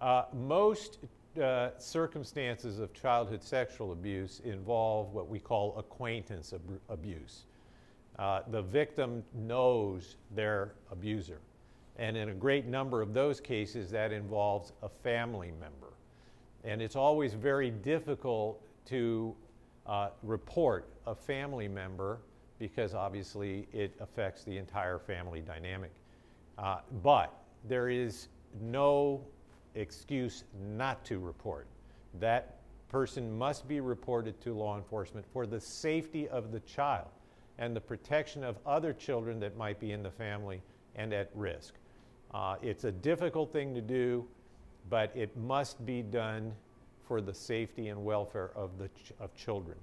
Uh, most uh, circumstances of childhood sexual abuse involve what we call acquaintance ab- abuse. Uh, the victim knows their abuser. And in a great number of those cases, that involves a family member. And it's always very difficult to uh, report a family member because obviously it affects the entire family dynamic. Uh, but there is no excuse not to report. That person must be reported to law enforcement for the safety of the child and the protection of other children that might be in the family and at risk. Uh, it's a difficult thing to do, but it must be done for the safety and welfare of, the ch- of children.